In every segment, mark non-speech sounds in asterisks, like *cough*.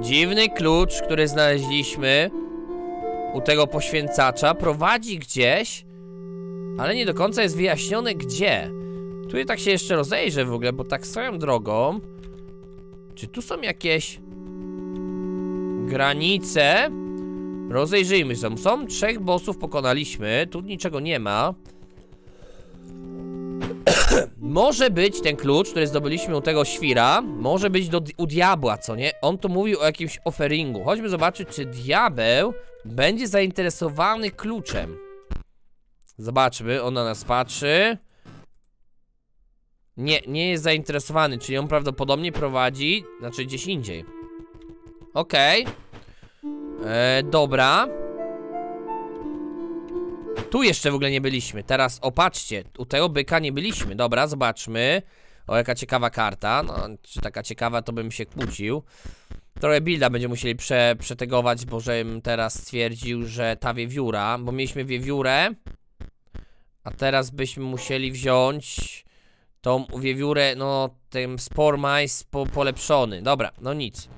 Dziwny klucz, który znaleźliśmy u tego poświęcacza prowadzi gdzieś, ale nie do końca jest wyjaśnione gdzie. Tu tak się jeszcze rozejrzę w ogóle, bo tak swoją drogą. Czy tu są jakieś granice? Rozejrzyjmy się. Są trzech bossów pokonaliśmy. Tu niczego nie ma. Może być ten klucz, który zdobyliśmy u tego świra, może być do, u diabła, co nie? On tu mówił o jakimś offeringu. Chodźmy zobaczyć, czy diabeł będzie zainteresowany kluczem. Zobaczmy, on na nas patrzy. Nie, nie jest zainteresowany, czyli on prawdopodobnie prowadzi, znaczy gdzieś indziej. Okej. Okay. E, dobra. Tu jeszcze w ogóle nie byliśmy. Teraz opatrzcie, u tego byka nie byliśmy. Dobra, zobaczmy. O, jaka ciekawa karta. No, czy taka ciekawa, to bym się kłócił. Trochę builda będziemy musieli prze, przetegować, bo żebym teraz stwierdził, że ta wiewióra, bo mieliśmy wiewiórę, a teraz byśmy musieli wziąć tą wiewiórę, no, tym spormajs po, polepszony. Dobra, no nic.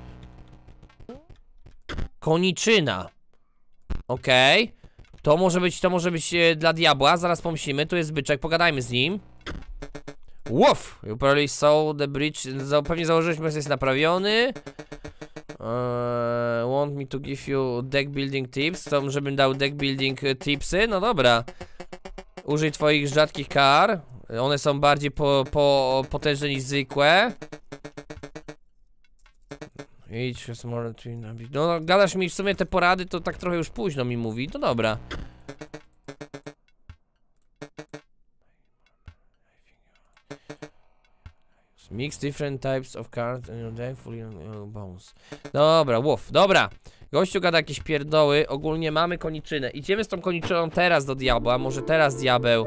Koniczyna. Okej. Okay. To może być, to może być e, dla diabła, zaraz pomyślimy, tu jest byczek, pogadajmy z nim. Woof! You probably saw the bridge, pewnie założyliśmy, że jest naprawiony. Uh, want me to give you deck building tips? To, żebym dał deck building e, tipsy? No dobra. Użyj twoich rzadkich kar. One są bardziej po, po, potężne niż zwykłe. Idź, no gadasz mi w sumie te porady, to tak trochę już późno mi mówi, no dobra. Mix different types of cards and your deck fully bones. Dobra, łow, dobra. Gościu gada jakieś pierdoły, ogólnie mamy koniczynę. Idziemy z tą koniczyną teraz do diabła, może teraz diabeł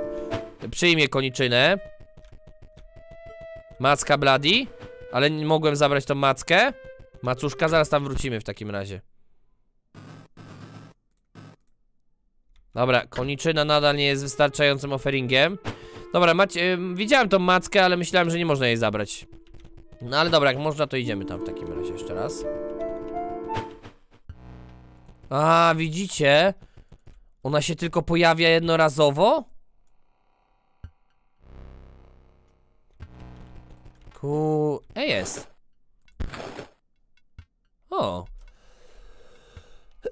przyjmie koniczynę. Macka Bloody, ale nie mogłem zabrać tą mackę. Macuszka, zaraz tam wrócimy w takim razie. Dobra, koniczyna nadal nie jest wystarczającym offeringiem. Dobra, macie, widziałem tą mackę, ale myślałem, że nie można jej zabrać. No ale dobra, jak można, to idziemy tam w takim razie jeszcze raz. A, widzicie? Ona się tylko pojawia jednorazowo? Ku... E, jest. O.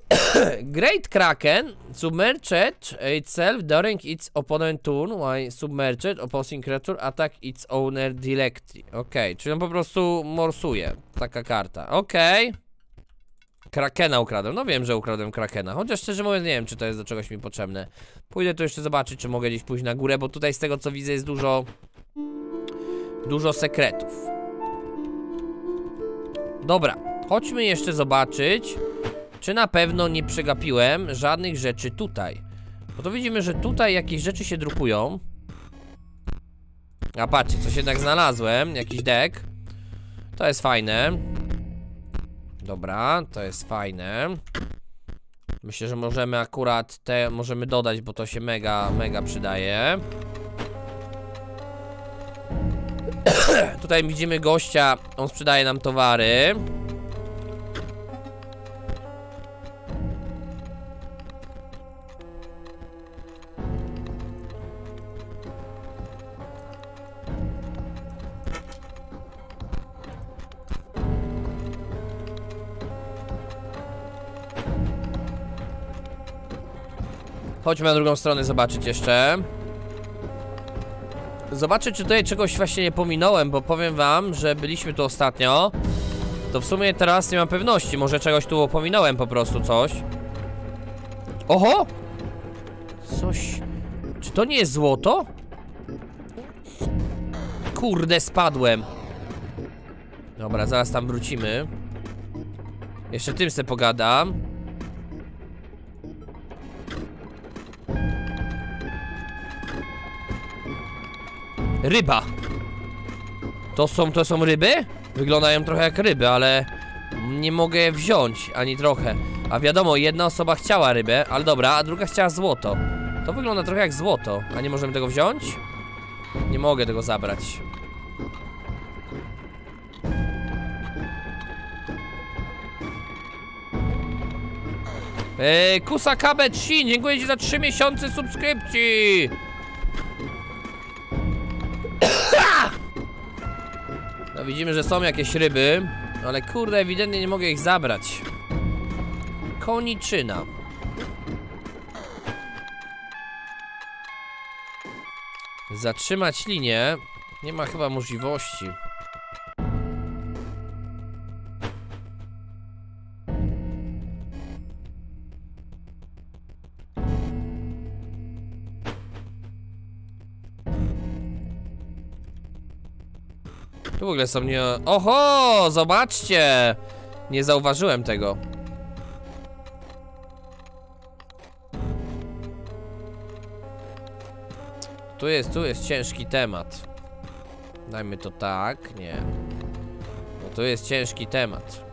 *coughs* Great Kraken submerged itself during its opponent turn while submerged opposing creature attack its owner directly. Ok, czyli on po prostu morsuje. Taka karta. Ok. Krakena ukradłem. No wiem, że ukradłem Krakena. Chociaż szczerze mówiąc nie wiem, czy to jest do czegoś mi potrzebne. Pójdę tu jeszcze zobaczyć, czy mogę gdzieś pójść na górę, bo tutaj z tego co widzę jest dużo... Dużo sekretów. Dobra, chodźmy jeszcze zobaczyć, czy na pewno nie przegapiłem żadnych rzeczy tutaj. Bo to widzimy, że tutaj jakieś rzeczy się drukują. A patrzcie, coś jednak znalazłem, jakiś deck. To jest fajne. Dobra, to jest fajne. Myślę, że możemy akurat te, możemy dodać, bo to się mega, mega przydaje. *clears throat* Tutaj widzimy gościa, on sprzedaje nam towary. Chodźmy na drugą stronę zobaczyć jeszcze. Zobaczę, czy tutaj czegoś właśnie nie pominąłem, bo powiem wam, że byliśmy tu ostatnio. To w sumie teraz nie mam pewności, może czegoś tu pominąłem po prostu coś. Oho! Coś... Czy to nie jest złoto? Kurde, spadłem. Dobra, zaraz tam wrócimy. Jeszcze tym se pogadam Ryba To są, to są ryby? Wyglądają trochę jak ryby, ale nie mogę je wziąć, ani trochę A wiadomo, jedna osoba chciała rybę, ale dobra, a druga chciała złoto To wygląda trochę jak złoto, a nie możemy tego wziąć? Nie mogę tego zabrać Eee, Kusa Kabecin, dziękuję Ci za 3 miesiące subskrypcji! Widzimy, że są jakieś ryby, ale kurde, ewidentnie nie mogę ich zabrać. Koniczyna. Zatrzymać linię nie ma chyba możliwości. W ogóle są nie... Oho! Zobaczcie! Nie zauważyłem tego. Tu jest, tu jest ciężki temat. Dajmy to tak, nie. No tu jest ciężki temat.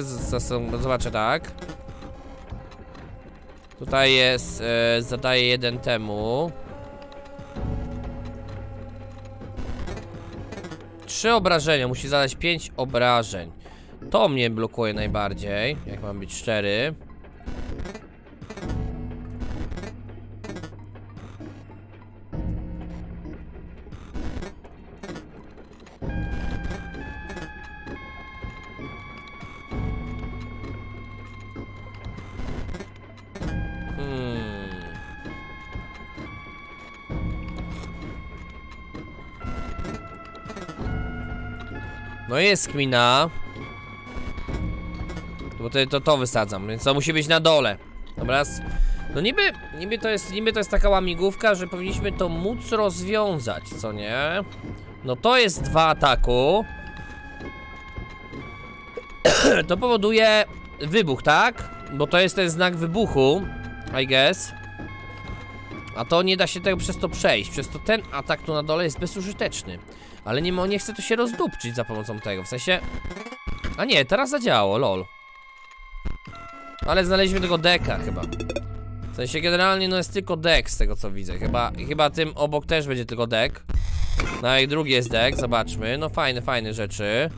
Z- zobaczę tak. Tutaj jest, e, zadaję jeden temu. Trzy obrażenia, musi zadać pięć obrażeń. To mnie blokuje najbardziej, jak mam być szczery. Jest kmina. Bo to, to, to wysadzam, więc to musi być na dole. Dobra. No niby, niby to jest, niby to jest taka łamigłówka, że powinniśmy to móc rozwiązać, co nie? No to jest dwa ataku. *clears throat* to powoduje wybuch, tak? Bo to jest ten znak wybuchu, I guess. A to nie da się tego przez to przejść, przez to ten atak tu na dole jest bezużyteczny. Ale nie, nie chcę to się rozdupczyć za pomocą tego, w sensie... A nie, teraz zadziałało, lol. Ale znaleźliśmy tego deka chyba. W sensie generalnie no jest tylko dek z tego co widzę. Chyba, chyba tym obok też będzie tylko dek. No i drugi jest dek, zobaczmy. No fajne, fajne rzeczy.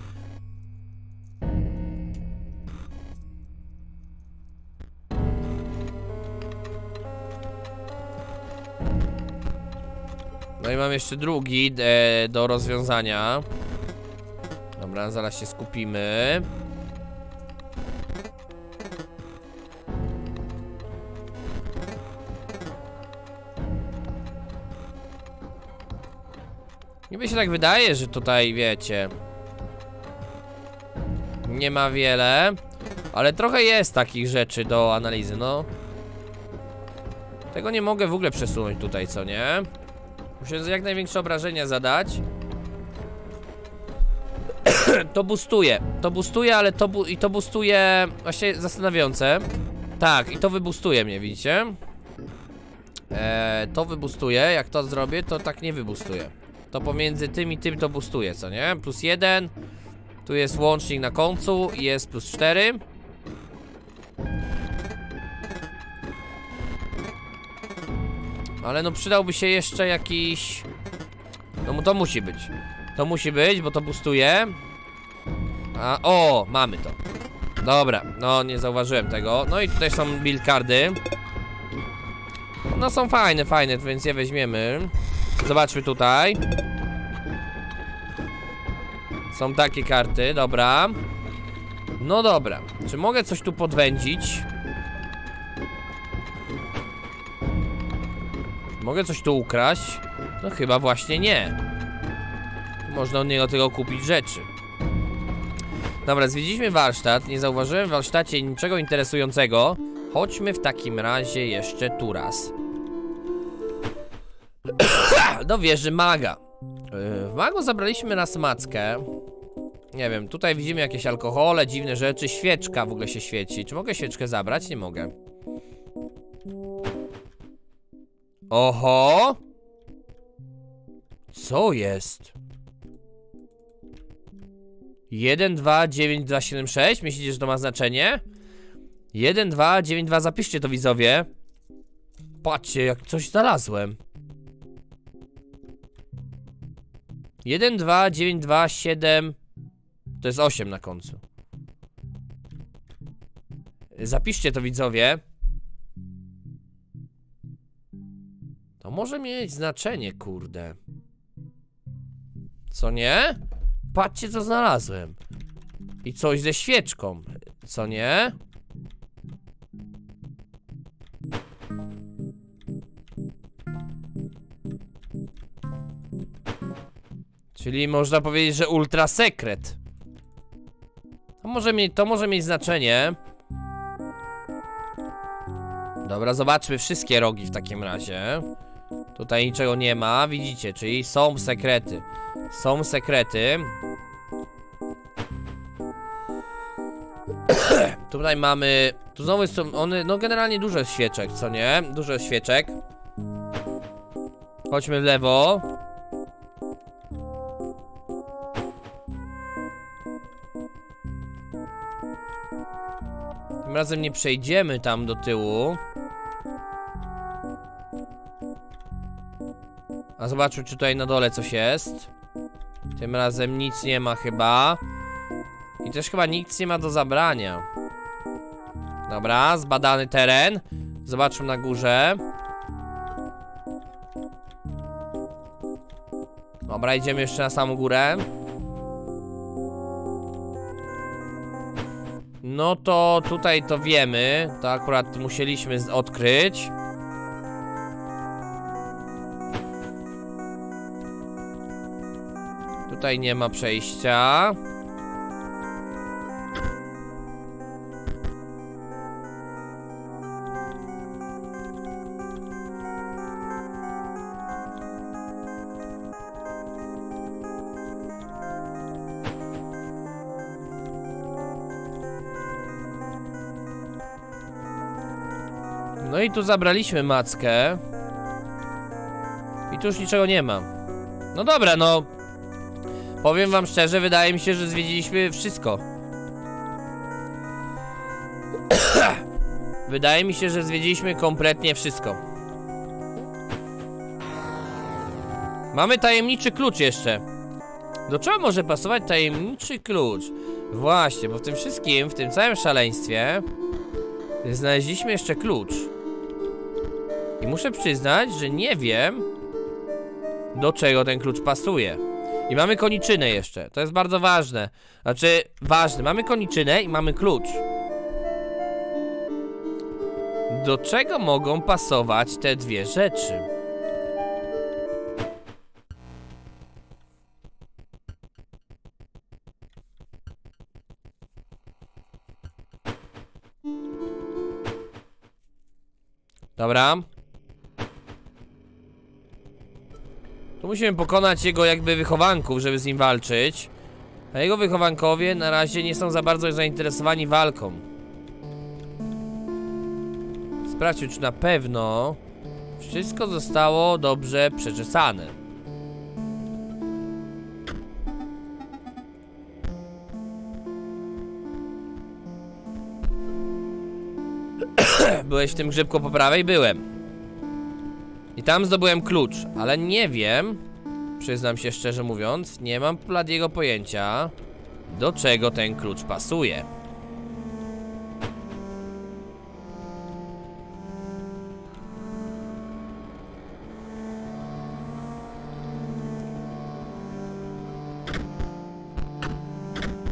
No i mam jeszcze drugi e, do rozwiązania. Dobra, zaraz się skupimy. Niby się tak wydaje, że tutaj wiecie. Nie ma wiele, ale trochę jest takich rzeczy do analizy, no. Tego nie mogę w ogóle przesunąć tutaj, co nie? Muszę jak największe obrażenia zadać. *clears throat* to boostuje. To boostuje, ale to bu i to boostuje właśnie zastanawiające. Tak, i to wybustuje mnie, widzicie? Eee, to wybustuje, jak to zrobię, to tak nie wybustuje. To pomiędzy tym i tym to boostuje, co nie? Plus jeden. Tu jest łącznik na końcu i jest plus cztery. Ale no przydałby się jeszcze jakiś... No to musi być. To musi być, bo to boostuje. A, o, mamy to. Dobra, no nie zauważyłem tego. No i tutaj są build cardy. No są fajne, fajne, więc je weźmiemy. Zobaczmy tutaj. Są takie karty, dobra. No dobra. Czy mogę coś tu podwędzić? Mogę coś tu ukraść? No chyba właśnie nie. Można od niego tylko kupić rzeczy. Dobra, zwiedziliśmy warsztat. Nie zauważyłem w warsztacie niczego interesującego. Chodźmy w takim razie jeszcze tu raz. *coughs* Do wieży maga. Yy, W magu zabraliśmy raz mackę. Nie wiem, tutaj widzimy jakieś alkohole, dziwne rzeczy. Świeczka w ogóle się świeci. Czy mogę świeczkę zabrać? Nie mogę. Oho! Co jest? 1, 2, 9, 2, 7, 6? Myślicie, że to ma znaczenie? 1, 2, 9, 2, zapiszcie to widzowie. Patrzcie, jak coś znalazłem. 1, 2, 9, 2, 7. To jest 8 na końcu. Zapiszcie to widzowie. To może mieć znaczenie, kurde. Co nie? Patrzcie, co znalazłem. I coś ze świeczką. Co nie? Czyli można powiedzieć, że ultra sekret. To może mieć, to może mieć znaczenie. Dobra, zobaczmy wszystkie rogi w takim razie. Tutaj niczego nie ma, widzicie, czyli są sekrety. Są sekrety. *clears throat* Tutaj mamy. Tu znowu są one. No generalnie dużo świeczek, co nie? Dużo świeczek. Chodźmy w lewo. Tym razem nie przejdziemy tam do tyłu. A zobaczmy, czy tutaj na dole coś jest. Tym razem nic nie ma chyba. I też chyba nic nie ma do zabrania. Dobra, zbadany teren. Zobaczmy na górze. Dobra, idziemy jeszcze na samą górę. No to tutaj to wiemy. To akurat musieliśmy odkryć. Tutaj nie ma przejścia. No i tu zabraliśmy mackę. I tu już niczego nie ma. No dobra, no. Powiem wam szczerze, wydaje mi się, że zwiedziliśmy wszystko. *coughs* wydaje mi się, że zwiedziliśmy kompletnie wszystko. Mamy tajemniczy klucz jeszcze. Do czego może pasować tajemniczy klucz? Właśnie, bo w tym wszystkim, w tym całym szaleństwie Znaleźliśmy jeszcze klucz. I muszę przyznać, że nie wiem do czego ten klucz pasuje. I mamy koniczynę jeszcze. To jest bardzo ważne. Znaczy, ważne. Mamy koniczynę i mamy klucz. Do czego mogą pasować te dwie rzeczy? Dobra. Musimy pokonać jego jakby wychowanków, żeby z nim walczyć. A jego wychowankowie na razie nie są za bardzo zainteresowani walką. Sprawdźmy, czy na pewno wszystko zostało dobrze przeczesane. *coughs* Byłeś w tym grzybku po prawej? Byłem. I tam zdobyłem klucz, ale nie wiem, przyznam się szczerze mówiąc, nie mam bladiego pojęcia, do czego ten klucz pasuje.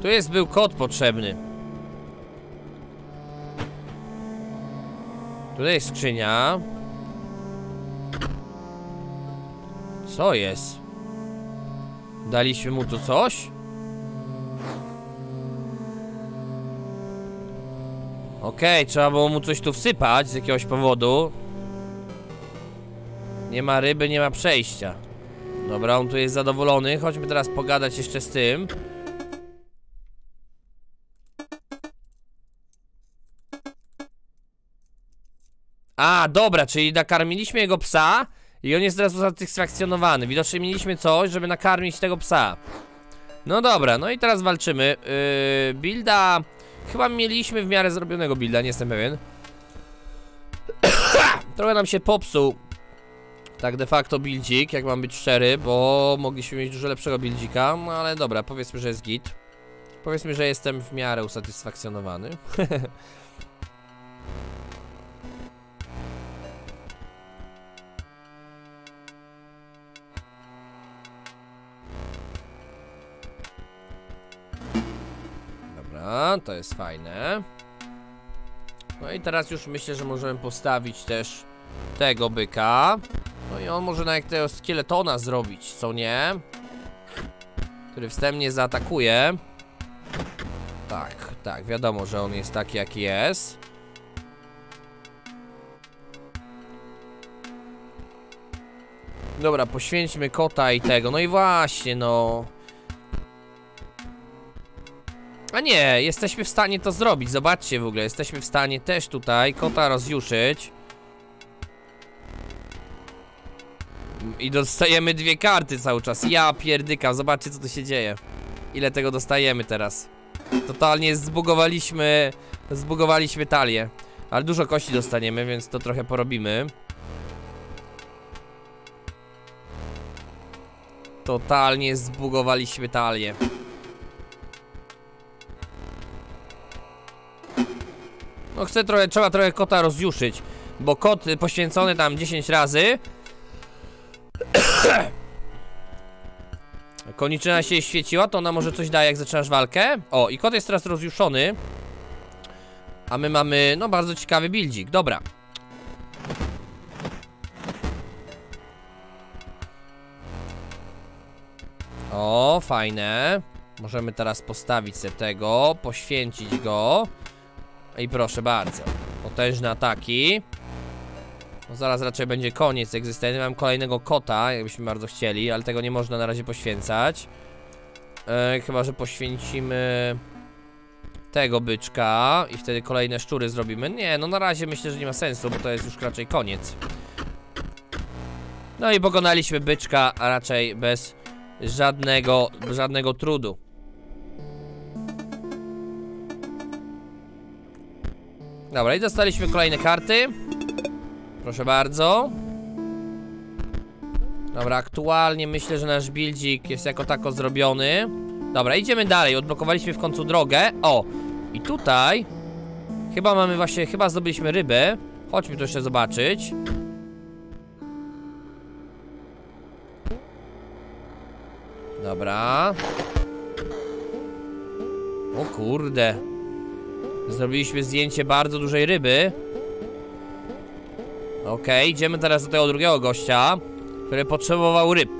Tu jest był kod potrzebny. Tutaj jest skrzynia. Co jest? Daliśmy mu tu coś? Okej, trzeba było mu coś tu wsypać z jakiegoś powodu. Nie ma ryby, nie ma przejścia. Dobra, on tu jest zadowolony. Chodźmy teraz pogadać jeszcze z tym. A, dobra, czyli nakarmiliśmy jego psa i on jest teraz usatysfakcjonowany. Widocznie mieliśmy coś, żeby nakarmić tego psa. No dobra, no i teraz walczymy. Yy, builda Chyba mieliśmy w miarę zrobionego builda, nie jestem pewien. *coughs* Trochę nam się popsuł tak de facto buildzik, jak mam być szczery, bo mogliśmy mieć dużo lepszego buildzika, no ale dobra, powiedzmy, że jest git. Powiedzmy, że jestem w miarę usatysfakcjonowany. *laughs* To jest fajne. No i teraz już myślę, że możemy postawić też tego byka. No i on może na jak tego skieletona zrobić, co nie? Który wstępnie zaatakuje. Tak, tak, wiadomo, że on jest taki jaki jest. Dobra, poświęćmy kota i tego. No i właśnie, no. A nie, jesteśmy w stanie to zrobić. Zobaczcie w ogóle, jesteśmy w stanie też tutaj kota rozjuszyć. I dostajemy dwie karty cały czas. Ja pierdykam, zobaczcie co tu się dzieje. Ile tego dostajemy teraz. Totalnie zbugowaliśmy, zbugowaliśmy talię. Ale dużo kości dostaniemy, więc to trochę porobimy. Totalnie zbugowaliśmy talię. No chcę trochę, trzeba trochę kota rozjuszyć Bo kot poświęcony tam 10 razy. *coughs* Koniczyna się świeciła, to ona może coś daje jak zaczynasz walkę. O, i kot jest teraz rozjuszony. A my mamy, no bardzo ciekawy buildzik, dobra. O, fajne. Możemy teraz postawić sobie tego, poświęcić go i proszę bardzo. Potężne ataki. No zaraz raczej będzie koniec egzystencji. Mam kolejnego kota, jakbyśmy bardzo chcieli, ale tego nie można na razie poświęcać. E, chyba, że poświęcimy tego byczka i wtedy kolejne szczury zrobimy. Nie, no na razie myślę, że nie ma sensu, bo to jest już raczej koniec. No i pokonaliśmy byczka, a raczej bez żadnego, żadnego trudu. Dobra, i dostaliśmy kolejne karty. Proszę bardzo. Dobra, aktualnie myślę, że nasz buildzik jest jako tako zrobiony. Dobra, idziemy dalej. Odblokowaliśmy w końcu drogę. O, i tutaj chyba mamy właśnie, chyba zdobyliśmy rybę. Chodźmy to jeszcze zobaczyć. Dobra. O kurde. Zrobiliśmy zdjęcie bardzo dużej ryby. Okej, okay, idziemy teraz do tego drugiego gościa Który potrzebował ryb. *coughs*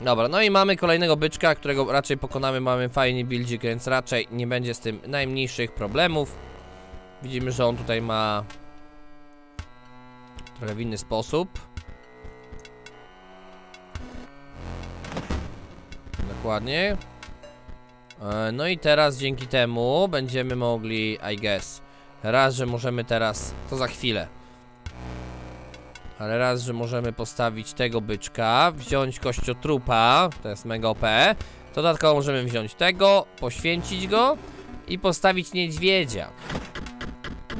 Dobra, no i mamy kolejnego byczka, którego raczej pokonamy, mamy fajny buildzik, więc raczej nie będzie z tym najmniejszych problemów. Widzimy, że on tutaj ma trochę w inny sposób Dokładnie. E, no i teraz dzięki temu będziemy mogli, I guess, raz, że możemy teraz, to za chwilę. Ale raz, że możemy postawić tego byczka, wziąć kościotrupa, to jest mega OP. Dodatkowo możemy wziąć tego, poświęcić go i postawić niedźwiedzia.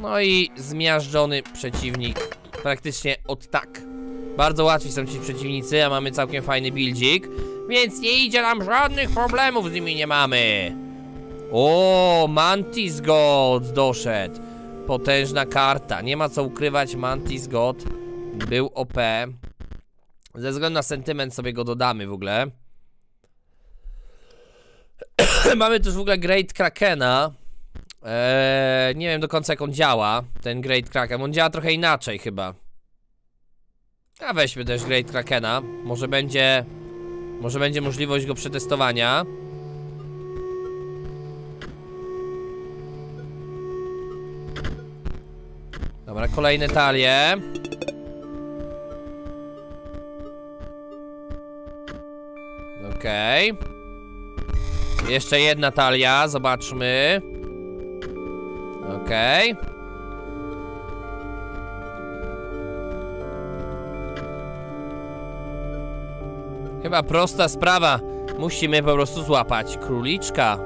No i zmiażdżony przeciwnik praktycznie od tak. Bardzo łatwi są ci przeciwnicy, a mamy całkiem fajny buildzik. Więc nie idzie nam żadnych problemów z nimi nie mamy. O, Mantis God doszedł. Potężna karta. Nie ma co ukrywać, Mantis God był OP. Ze względu na sentyment sobie go dodamy w ogóle. *coughs* Mamy też w ogóle Great Krakena. Eee, nie wiem do końca jak on działa, ten Great Kraken. On działa trochę inaczej chyba. A weźmy też Great Krakena. Może będzie może będzie możliwość go przetestowania. Dobra, kolejne talie. Okej. Okay. Jeszcze jedna talia, zobaczmy. Okej. Okay. Chyba prosta sprawa. Musimy po prostu złapać króliczka.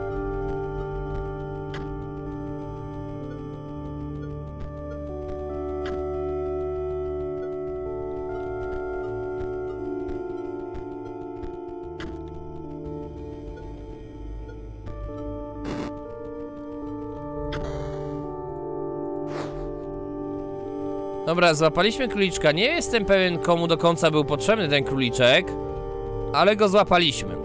Dobra, złapaliśmy króliczka. Nie jestem pewien, komu do końca był potrzebny ten króliczek, ale go złapaliśmy.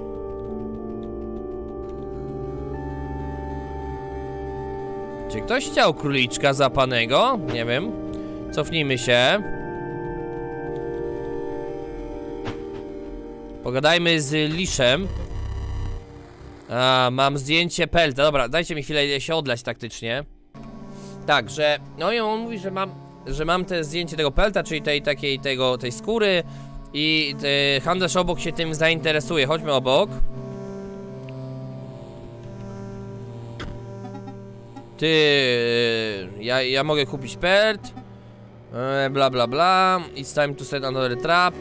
Czy ktoś chciał króliczka zapanego? Nie wiem. Cofnijmy się. Pogadajmy z Liszem. A, mam zdjęcie Pelta. Dobra, dajcie mi chwilę się odlać taktycznie. Tak, że... No i on mówi, że mam że mam te zdjęcie tego pelta, czyli tej takiej tego, tej skóry i y, handlarz obok się tym zainteresuje. Chodźmy obok. Ty, ja, ja mogę kupić pelt. E, bla bla bla. It's time to set another trap.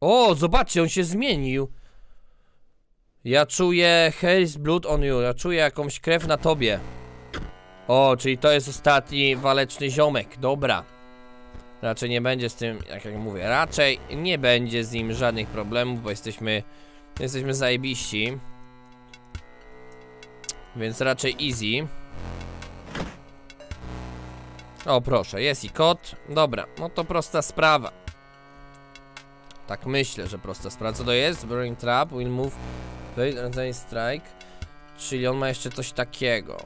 O, zobaczcie, on się zmienił. Ja czuję hair's blood on you. Ja czuję jakąś krew na tobie. O, czyli to jest ostatni waleczny ziomek, dobra Raczej nie będzie z tym, jak, jak mówię, raczej nie będzie z nim żadnych problemów, bo jesteśmy Jesteśmy zajebiści. Więc raczej easy. O proszę, jest i kot. Dobra, no to prosta sprawa. Tak myślę, że prosta sprawa. Co to jest? Burning Trap, will move Wait, strike. Czyli on ma jeszcze coś takiego.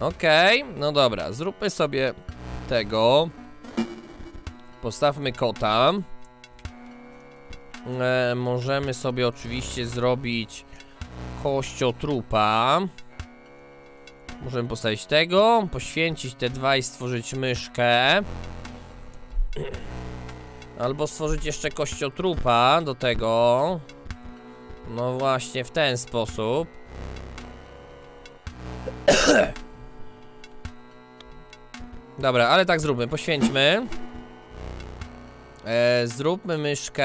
Okej, okay, no dobra, zróbmy sobie tego. Postawmy kota. E, możemy sobie oczywiście zrobić kościotrupa. Możemy postawić tego, poświęcić te dwa i stworzyć myszkę. Albo stworzyć jeszcze kościotrupa do tego. No właśnie w ten sposób. Dobra, ale tak zróbmy, poświęćmy. E, Zróbmy myszkę.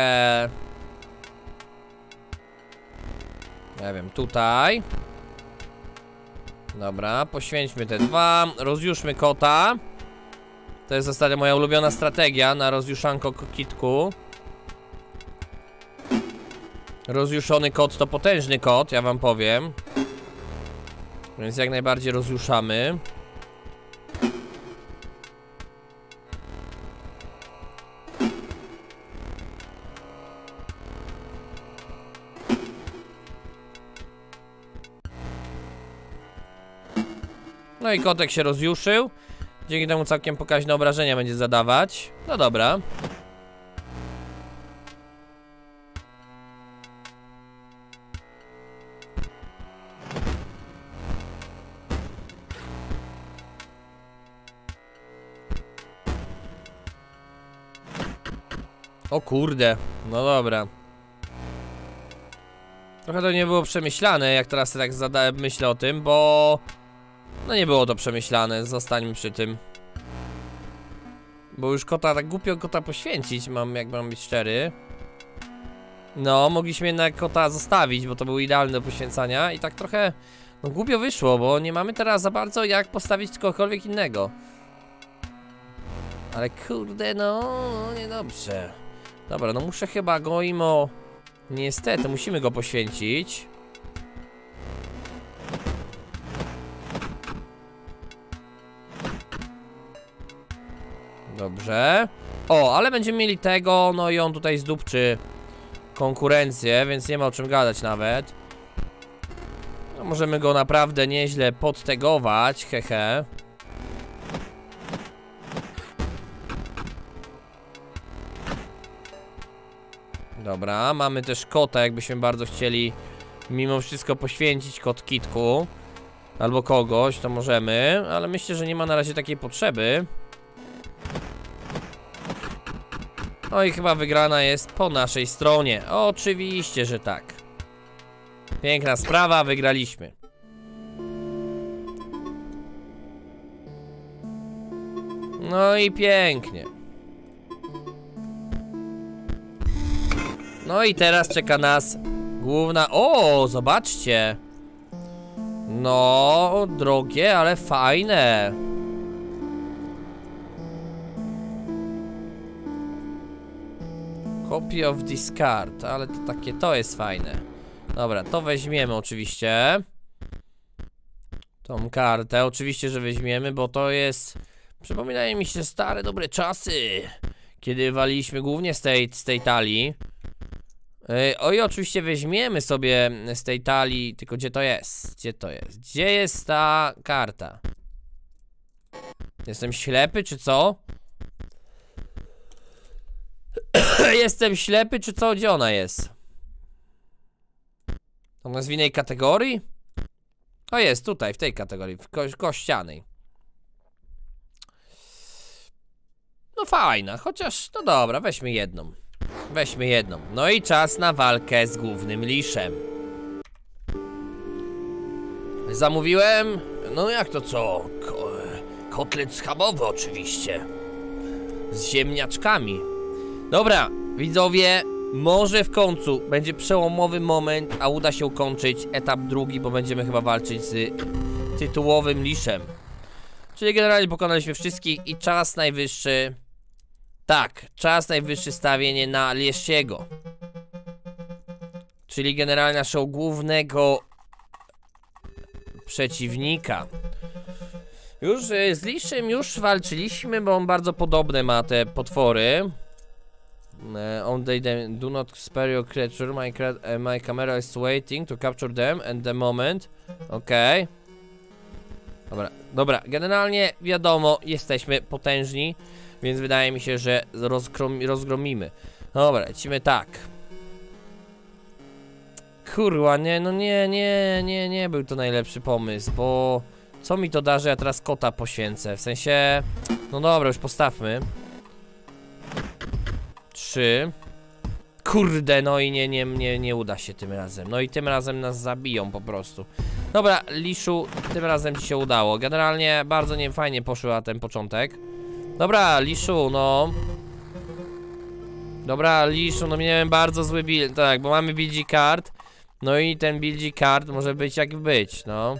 Nie wiem, tutaj. Dobra, poświęćmy te dwa. Rozjuszmy kota. To jest ostatnia moja ulubiona strategia Na rozjuszanko kitku. Rozjuszony kot to potężny kot, ja wam powiem. Więc jak najbardziej rozjuszamy No i kotek się rozjuszył. Dzięki temu całkiem pokaźne obrażenia będzie zadawać. No dobra. O kurde, no dobra. Trochę to nie było przemyślane, jak teraz tak zadałem myślę o tym, bo... No nie było to przemyślane, zostańmy przy tym. Bo już kota, tak głupio kota poświęcić, mam, jak mam być szczery. No, mogliśmy jednak kota zostawić, bo to był idealny do poświęcania i tak trochę, no głupio wyszło, bo nie mamy teraz za bardzo jak postawić kogokolwiek innego. Ale kurde, no, no niedobrze. Dobra, no muszę chyba go imo... Niestety, musimy go poświęcić. Dobrze. O, ale będziemy mieli tego, no i on tutaj zdupczy konkurencję, więc nie ma o czym gadać nawet. No, możemy go naprawdę nieźle podtegować, hehe. Dobra, mamy też kota, jakbyśmy bardzo chcieli mimo wszystko poświęcić kot kitku. Albo kogoś, to możemy, ale myślę, że nie ma na razie takiej potrzeby. No i chyba wygrana jest po naszej stronie. Oczywiście, że tak. Piękna sprawa, wygraliśmy. No i pięknie. No i teraz czeka nas główna... O, zobaczcie! No, drogie, ale fajne. Copy of discard, ale to takie, to jest fajne. Dobra, to weźmiemy oczywiście. Tą kartę, oczywiście, że weźmiemy, bo to jest... Przypominają mi się stare, dobre czasy, kiedy waliliśmy głównie z tej, z tej talii. Yy, oj, oczywiście weźmiemy sobie z tej talii, tylko gdzie to jest? Gdzie to jest? Gdzie jest ta karta? Jestem ślepy, czy co? *coughs* Jestem ślepy, czy co? Gdzie ona jest? Ona jest w innej kategorii? O, jest tutaj, w tej kategorii, w ko kościanej. No fajna, chociaż, no dobra, weźmy jedną. Weźmy jedną. No i czas na walkę z głównym liszem. Zamówiłem, no jak to co? Ko kotlet schabowy oczywiście. Z ziemniaczkami. Dobra, widzowie, może w końcu będzie przełomowy moment, a uda się ukończyć etap drugi, bo będziemy chyba walczyć z tytułowym liszem. Czyli generalnie pokonaliśmy wszystkich i czas najwyższy... Tak, czas najwyższy stawienie na Liesiego. Czyli generalnie naszego głównego przeciwnika. Już y, z Liszem już walczyliśmy, bo on bardzo podobne ma te potwory. Uh, on they, do not spare your creature. My, uh, my camera is waiting to capture them and the moment. Okay. Dobra, dobra. Generalnie wiadomo, jesteśmy potężni, więc wydaje mi się, że rozgrom rozgromimy. Dobra, lecimy tak. Kurwa, nie, no nie, nie, nie, nie był to najlepszy pomysł, bo co mi to da, że ja teraz kota poświęcę? W sensie, no dobra, już postawmy. Trzy. Kurde, no i nie, nie, nie, nie uda się tym razem. No i tym razem nas zabiją po prostu. Dobra, Liszu, tym razem ci się udało. Generalnie bardzo nie fajnie poszło na ten początek. Dobra, Liszu, no. Dobra, Liszu, no miałem bardzo zły build, tak, bo mamy buildzi card. No i ten buildzi card może być jak być, no.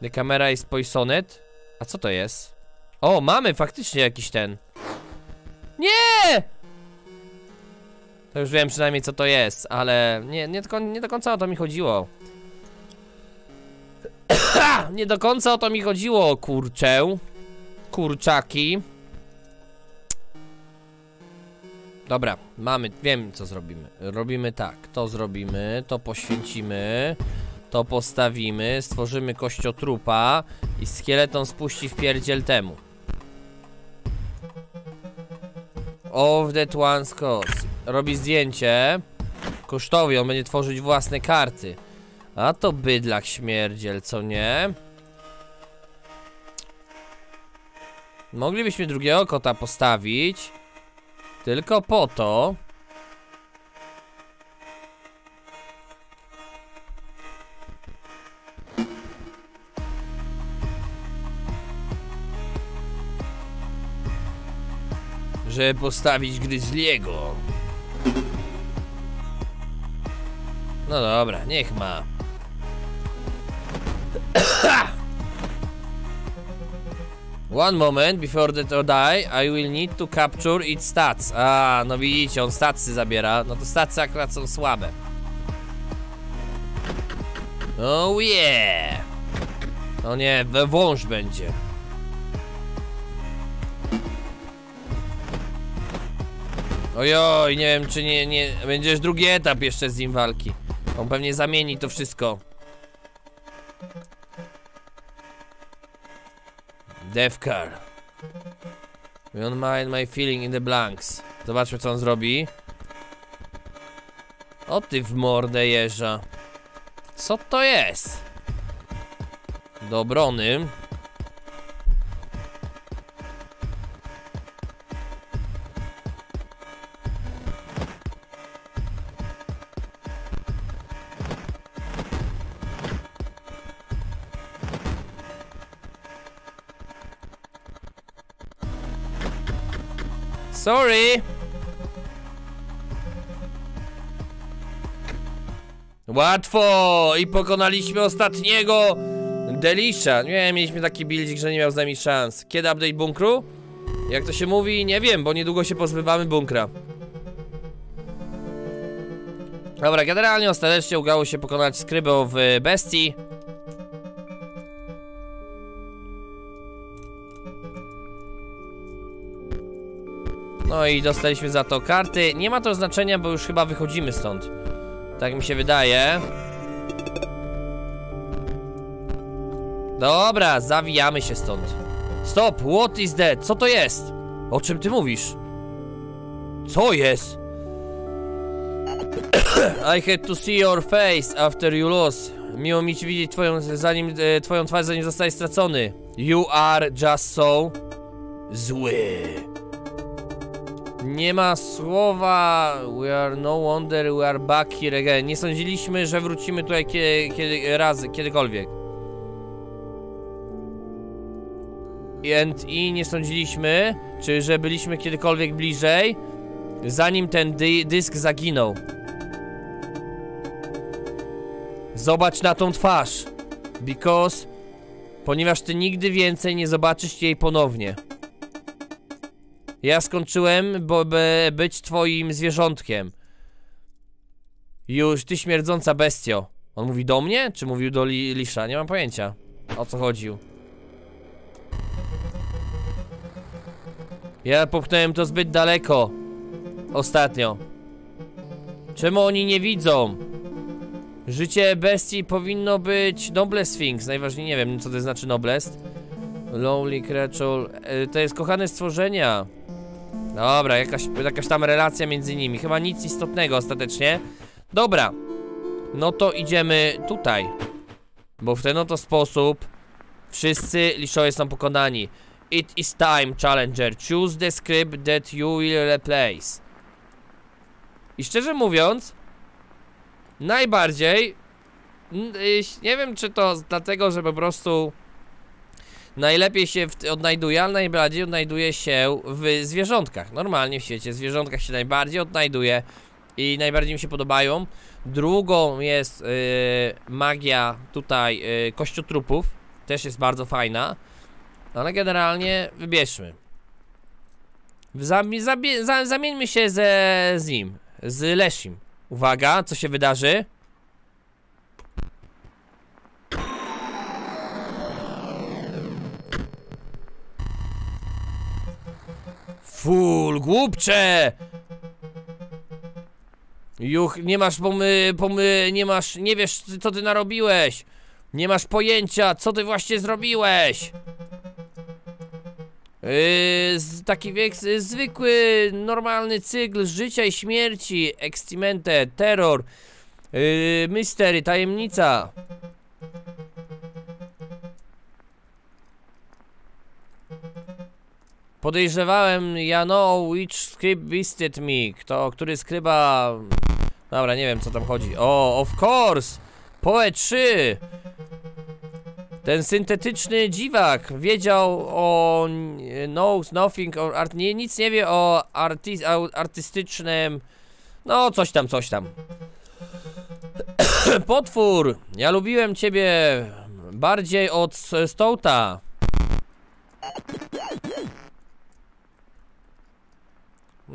The camera is poisoned. A co to jest? O, mamy faktycznie jakiś ten. Nie! To już wiem przynajmniej co to jest, ale nie, nie, do, nie do końca o to mi chodziło. *coughs* nie do końca o to mi chodziło, kurczę. Kurczaki. Dobra, mamy, wiem co zrobimy. Robimy tak, to zrobimy, to poświęcimy, to postawimy, stworzymy kościotrupa i skeleton spuści w pierdziel temu. Of one's cause. Robi zdjęcie. Kosztowi, on będzie tworzyć własne karty. A to bydlak śmierdziel, co nie? Moglibyśmy drugiego kota postawić. Tylko po to. Żeby postawić Gryzliego. No dobra, niech ma. *coughs* One moment, before that or die, I will need to capture its stats. A, no widzicie, on statsy zabiera. No to statsy akurat są słabe. Oh yeah! No nie, wąż będzie. Ojoj, nie wiem czy nie, nie... Będziesz drugi etap jeszcze z nim walki. On pewnie zamieni to wszystko. Death car. Beyond mind my feeling in the blanks. Zobaczmy co on zrobi. O ty w mordę jeża. Co to jest? Do obrony. Sorry! Łatwo! I pokonaliśmy ostatniego Delisha. Nie, mieliśmy taki buildzik, że nie miał z nami szans. Kiedy update bunkru? Jak to się mówi? Nie wiem, bo niedługo się pozbywamy bunkra. Dobra, generalnie ostatecznie udało się pokonać skrybo w bestii. I dostaliśmy za to karty. Nie ma to znaczenia, bo już chyba wychodzimy stąd. Tak mi się wydaje. Dobra, zawijamy się stąd. Stop, what is that? Co to jest? O czym ty mówisz? Co jest? *coughs* I had to see your face after you lost. Miło mi ci widzieć twoją, zanim, e, twoją twarz, zanim zostałeś stracony. You are just so zły. Nie ma słowa. We are no wonder we are back here again. Nie sądziliśmy, że wrócimy tutaj kiedy, kiedy, kiedykolwiek. And i nie sądziliśmy, czy że byliśmy kiedykolwiek bliżej Zanim ten dy dysk zaginął. Zobacz na tą twarz. Because Ponieważ ty nigdy więcej nie zobaczysz jej ponownie ja skończyłem, bo by być twoim zwierzątkiem. Już, ty śmierdząca bestio. On mówi do mnie, czy mówił do li Lisza? Nie mam pojęcia. O co chodził. Ja popchnąłem to zbyt daleko. Ostatnio. Czemu oni nie widzą? Życie bestii powinno być Noblest Sphinx. Najważniejsze, nie wiem co to znaczy Noblest. Lonely Creature. E, to jest kochane stworzenia. Dobra, jakaś, jakaś tam relacja między nimi. Chyba nic istotnego ostatecznie. Dobra. No to idziemy tutaj. Bo w ten oto sposób wszyscy liszowie są pokonani. It is time, challenger. Choose the script that you will replace. I szczerze mówiąc, najbardziej, nie wiem czy to dlatego, że po prostu najlepiej się odnajduje, ale najbardziej odnajduje się w zwierzątkach. Normalnie w świecie zwierzątkach się najbardziej odnajduje i najbardziej mi się podobają. Drugą jest yy, magia tutaj yy, kościotrupów, też jest bardzo fajna. Ale generalnie wybierzmy. Zami zamieńmy się ze, z nim, z Leszim. Uwaga, co się wydarzy? Ful, głupcze! Juch, nie masz pomy, pomy, nie masz, nie wiesz co ty narobiłeś. Nie masz pojęcia, co ty właśnie zrobiłeś. Yy, taki wiek, zwykły, normalny cykl życia i śmierci, extimente, terror, yy, mystery, tajemnica. Podejrzewałem, ja know which script visited me. Kto, który skryba... Dobra, nie wiem co tam chodzi. O, of course! Poe 3! Ten syntetyczny dziwak wiedział o... knows nothing or art... Nie, nic nie wie o arty, artystycznym... No, coś tam, coś tam. *coughs* Potwór! Ja lubiłem ciebie bardziej od Stouta.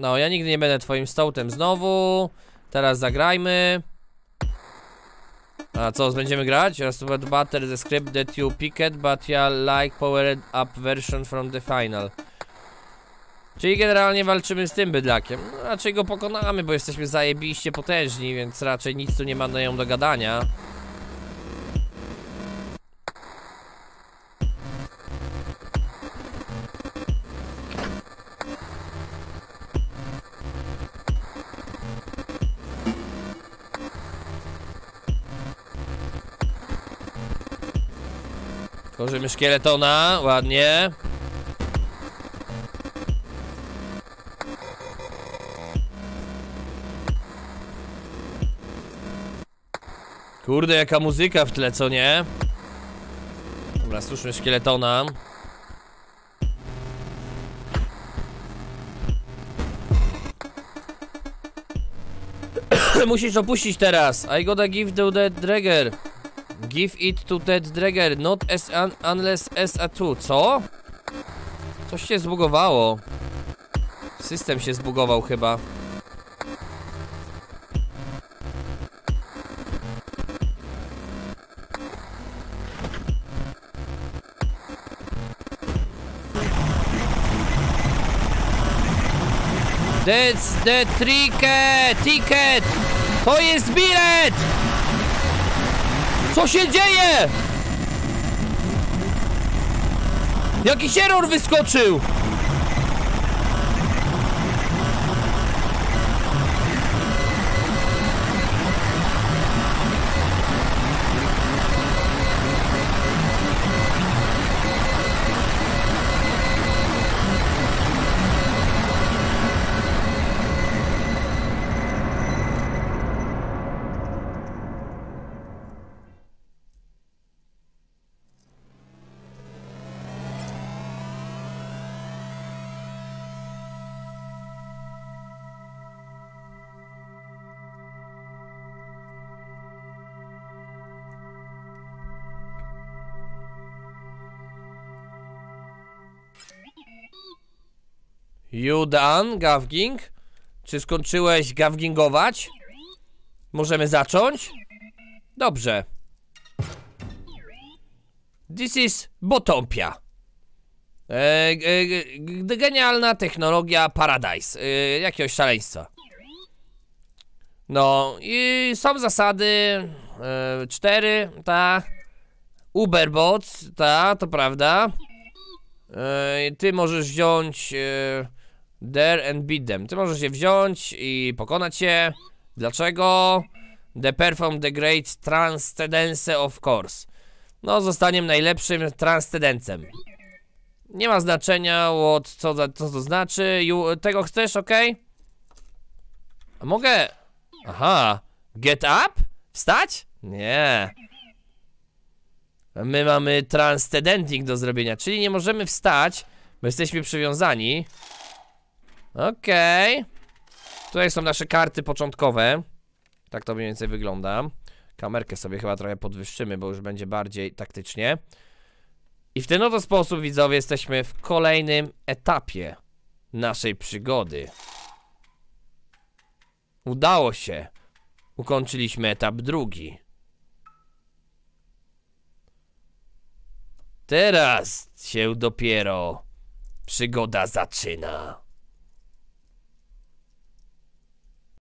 No, ja nigdy nie będę twoim stołtem znowu. Teraz zagrajmy. A co, będziemy grać? Restored butter the script that you picked, but ja like powered up version from the final. Czyli generalnie walczymy z tym bydlakiem. No, raczej go pokonamy, bo jesteśmy zajebiście potężni, więc raczej nic tu nie ma na ją do gadania. Tworzymy szkieletona, ładnie. Kurde, jaka muzyka w tle, co nie? Dobra, słyszmy szkieletona. *coughs* Musisz opuścić teraz. I gotta give to that dragger. Give it to that dragger, not as un unless as a two. Co? Coś się zbugowało. System się zbugował chyba. That's the ticket! Ticket! To jest bilet! Co się dzieje? Jakiś error wyskoczył! You done, Gavging? Czy skończyłeś gavgingować? Możemy zacząć? Dobrze. This is Botompia. E, e, genialna technologia Paradise. E, jakiegoś szaleństwa. No i są zasady e, cztery, ta. Uberbots, ta, to prawda. E, ty możesz wziąć e, Dare and beat them. Ty możesz je wziąć i pokonać je. Dlaczego? The perform the great transcendence of course. No, zostaniemy najlepszym transcendencem. Nie ma znaczenia, what, co, co to znaczy. You, tego chcesz, ok? A mogę. Aha. Get up? Wstać? Nie. My mamy transcendenting do zrobienia, czyli nie możemy wstać, bo jesteśmy przywiązani. Okej. Tutaj są nasze karty początkowe. Tak to mniej więcej wygląda. Kamerkę sobie chyba trochę podwyższymy, bo już będzie bardziej taktycznie. I w ten oto sposób, widzowie, jesteśmy w kolejnym etapie naszej przygody. Udało się. Ukończyliśmy etap drugi. Teraz się dopiero przygoda zaczyna.